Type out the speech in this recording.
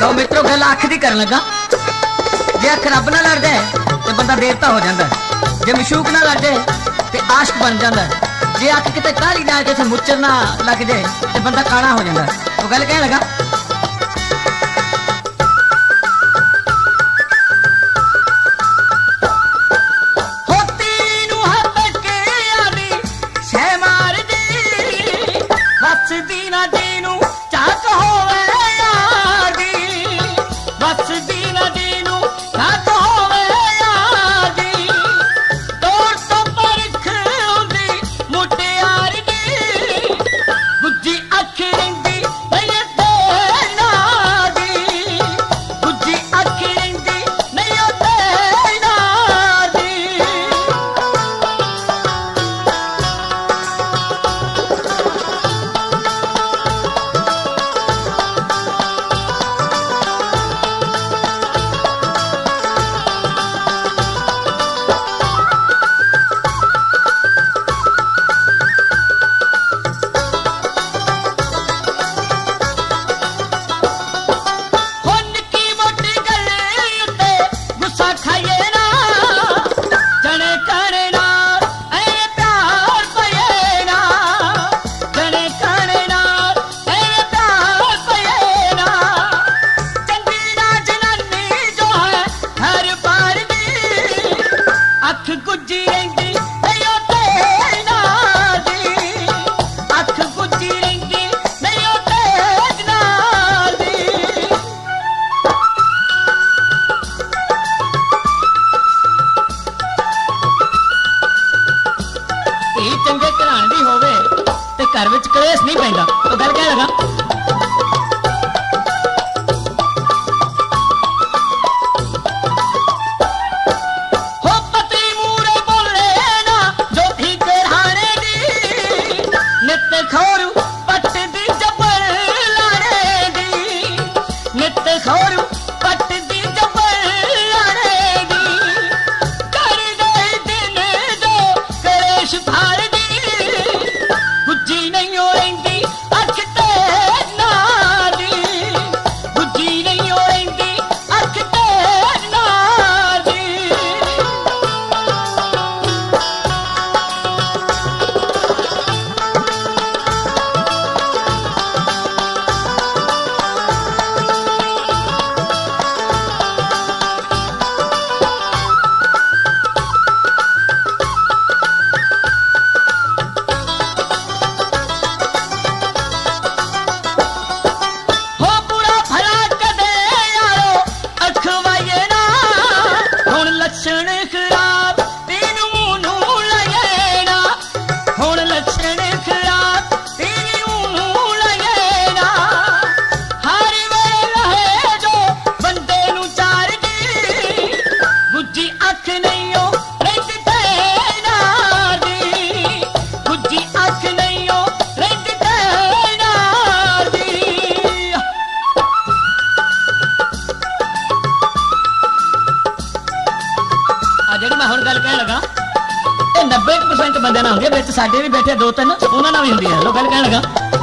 ਲਓ ਮਿੱਤਰੋ ਗੱਲ ਅੱਖ ਦੀ ਕਰਨ ਲੱਗਾ ਜੇ ਅੱਖ ਰੱਬ ਨਾਲ ਲੜਦਾ ਹੈ ਤੇ ਬੰਦਾ ਦੇਵਤਾ ਹੋ ਜਾਂਦਾ ਜੇ ਮਸ਼ੂਕ ਨਾਲ ਲੜਦੇ ਤੇ ਆਸ਼ਕ ਬਣ ਜਾਂਦਾ ਜੇ ਅੱਖ ਕਿਤੇ ਕਾਲੀ ਨਾਲ ਕਿਸੇ ਮੁੱਚਰ ਨਾਲ ਲੱਗ ਜਾਏ ਤੇ ਬੰਦਾ ਕਾਣਾ ਹੋ ਜਾਂਦਾ ਉਹ ਗੱਲ ਕਹਿਣ ਲੱਗਾ ਨਾ ਅੱਖ ਗੁੱਜੀ ਰਹਿੰਦੀ ਨਹੀਂ ਤੇ ਨਾ ਦੀ ਅੱਖ ਗੁੱਜੀ ਰਹਿੰਦੀ ਨਹੀਂ ਤੇ ਨਾ ਦੀ ਇਹ ਚੰਗੇ ਘਰਾਂ ਦੀ ਹੋਵੇ ਤੇ ਘਰ ਵਿੱਚ ਕਲੇਸ਼ ਨਹੀਂ ਪੈਂਦਾ ਉਹ ਗੱਲ ਕਹਿ ਲਗਾ ਸਾਡੇ ਵੀ ਬੈਠੇ ਦੋ ਤਿੰਨ ਉਹਨਾਂ ਨਾਲ ਵੀ ਹੁੰਦੀ ਹੈ ਲੋ ਗੱਲ ਕਹਿਣ ਲੱਗਾ